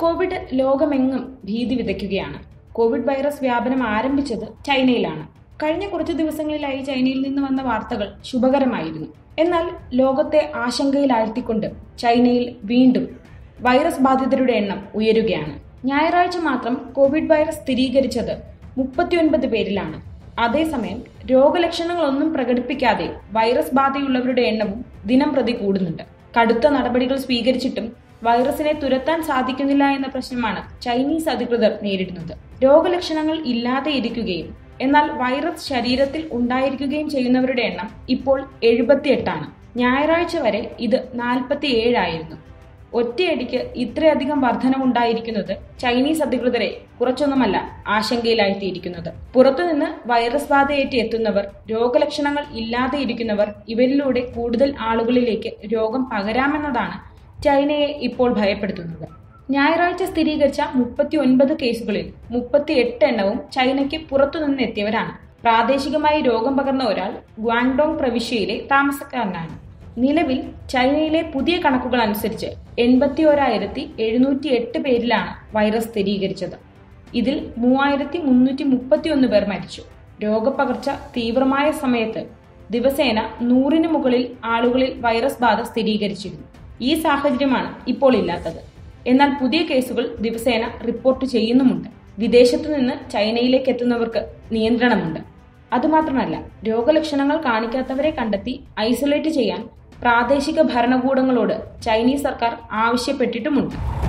Covid ലോകമെങ്ങും ഭീതി വിതയ്ക്കുകയാണ്. Covid virus വ്യാപനം ആരംഭിച്ചത് ചൈനയിലാണ്. കഴിഞ്ഞ കുറച്ച് ദിവസങ്ങളിലായി ചൈനയിൽ നിന്ന് വന്ന വാർത്തകൾ ശുഭകരമായിരുന്നു. എന്നാൽ ലോകത്തെ ആശങ്കയിലാഴ്ത്തിക്കൊണ്ട് ചൈനയിൽ വീണ്ടും വൈറസ് ബാധിതരുടെ എണ്ണം ഉയരുകയാണ്. ഞായറാഴ്ച മാത്രം കോവിഡ് വൈറസ് സ്ഥിരീകരിച്ചത് മുപ്പത്തിയൊൻപത് പേരിലാണ്. അതേസമയം രോഗലക്ഷണങ്ങളൊന്നും പ്രകടിപ്പിക്കാതെ വൈറസ് ബാധയുള്ളവരുടെ എണ്ണവും ദിനം പ്രതി കൂടുന്നുണ്ട്. കടുത്ത നടപടികൾ സ്വീകരിച്ചിട്ടും വൈറസിനെ തുരത്താൻ സാധിക്കുന്നില്ല എന്ന പ്രശ്നമാണ് ചൈനീസ് അധികൃതർ നേരിടുന്നത്. രോഗലക്ഷണങ്ങൾ ഇല്ലാതെ ഇരിക്കുകയും എന്നാൽ വൈറസ് ശരീരത്തിൽ ഉണ്ടായിരിക്കുകയും ചെയ്യുന്നവരുടെ എണ്ണം ഇപ്പോൾ എഴുപത്തിയെട്ടാണ്. ഞായറാഴ്ച വരെ ഇത് നാൽപ്പത്തിയേഴായിരുന്നു. ഒറ്റയടിക്ക് ഇത്രയധികം വർധനമുണ്ടായിരിക്കുന്നത് ചൈനീസ് അധികൃതരെ കുറച്ചൊന്നുമല്ല ആശങ്കയിലായിത്തിയിരിക്കുന്നത് പുറത്തുനിന്ന് വൈറസ് ബാധയേറ്റ് എത്തുന്നവർ രോഗലക്ഷണങ്ങൾ ഇല്ലാതെ ഇരിക്കുന്നവർ ഇവരിലൂടെ കൂടുതൽ ആളുകളിലേക്ക് രോഗം പകരാമെന്നതാണ് ചൈനയെ ഇപ്പോൾ ഭയപ്പെടുത്തുന്നത്. ഞായറാഴ്ച സ്ഥിരീകരിച്ച മുപ്പത്തി ഒൻപത് കേസുകളിൽ മുപ്പത്തി എട്ട് എണ്ണവും ചൈനയ്ക്ക് പുറത്തുനിന്നെത്തിയവരാണ് പ്രാദേശികമായി രോഗം പകർന്ന ഒരാൾ ഗ്വാങ്ഡോങ് പ്രവിശ്യയിലെ താമസക്കാരനാണ്. നിലവിൽ ചൈനയിലെ പുതിയ കണക്കുകൾ അനുസരിച്ച് എൺപത്തി ഒരായിരത്തി എഴുന്നൂറ്റി എട്ട് പേരിലാണ് വൈറസ് സ്ഥിരീകരിച്ചത്. ഇതിൽ മൂവായിരത്തി മുന്നൂറ്റി മുപ്പത്തി ഒന്ന് പേർ മരിച്ചു. രോഗപകർച്ച തീവ്രമായ സമയത്ത് ദിവസേന നൂറിന് മുകളിൽ ആളുകളിൽ വൈറസ് ബാധ സ്ഥിരീകരിച്ചിരുന്നു. ഈ സാഹചര്യമാണ് ഇപ്പോൾ ഇല്ലാത്തത്. എന്നാൽ പുതിയ കേസുകൾ ദിവസേന റിപ്പോർട്ട് ചെയ്യുന്നുമുണ്ട്. വിദേശത്തു നിന്ന് ചൈനയിലേക്ക് എത്തുന്നവർക്ക് നിയന്ത്രണമുണ്ട്. അതുമാത്രമല്ല രോഗലക്ഷണങ്ങൾ കാണിക്കാത്തവരെ കണ്ടെത്തി ഐസൊലേറ്റ് ചെയ്യാൻ പ്രാദേശിക ഭരണകൂടങ്ങളോട് ചൈനീസ് സർക്കാർ ആവശ്യപ്പെട്ടിട്ടുമുണ്ട്.